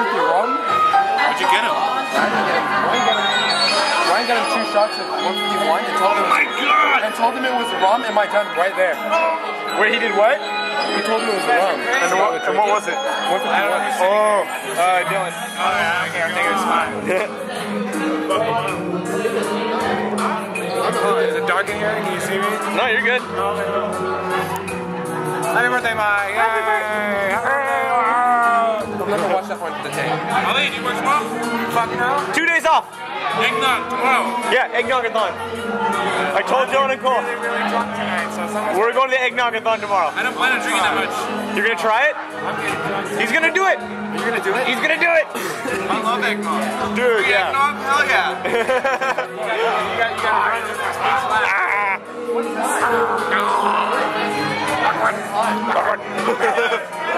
truth be wrong? How'd you get him? I didn't get him. Ryan got him. Ryan got him two shots of 151 and told oh him. Oh my God! And told him it was rum in my gun right there. Where he did what? He told him it was rum. And what, and what was it? 151. Oh, uh, Dylan. Oh, yeah, okay, I'm it's fine. Is it dark in here? Can you see me? No, you're good. Happy birthday, Mike. Happy birthday. Ali, do you work tomorrow? Fuck no. Two days off. Eggnog tomorrow. Yeah, eggnog-a-thon. I told Dylan and Cole. really drunk tonight, so We're going to the eggnog-a-thon tomorrow. I don't plan on drinking that much. You're gonna try it? He's gonna do it. You're gonna do it? He's gonna do it. I love eggnog. Dude, yeah. Eggnog? Hell yeah. You got, you got run this next lap. Ah.